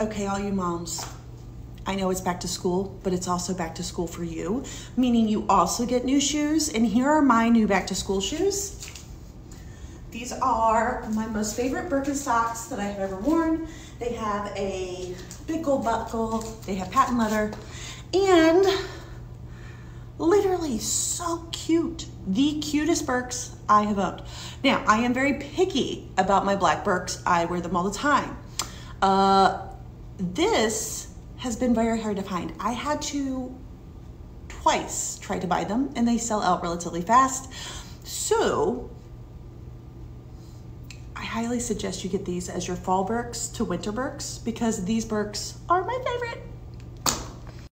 Okay, all you moms, I know it's back to school, but it's also back to school for you, meaning you also get new shoes. And here are my new back to school shoes. These are my most favorite Birkenstocks that I have ever worn. They have a big gold buckle, they have patent leather, and literally so cute. The cutest Birks I have owned. Now, I am very picky about my black Birks. I wear them all the time. Uh, this has been very hard to find. I had to twice try to buy them and they sell out relatively fast. So I highly suggest you get these as your fall Birks to winter Birks because these Birks are my favorite.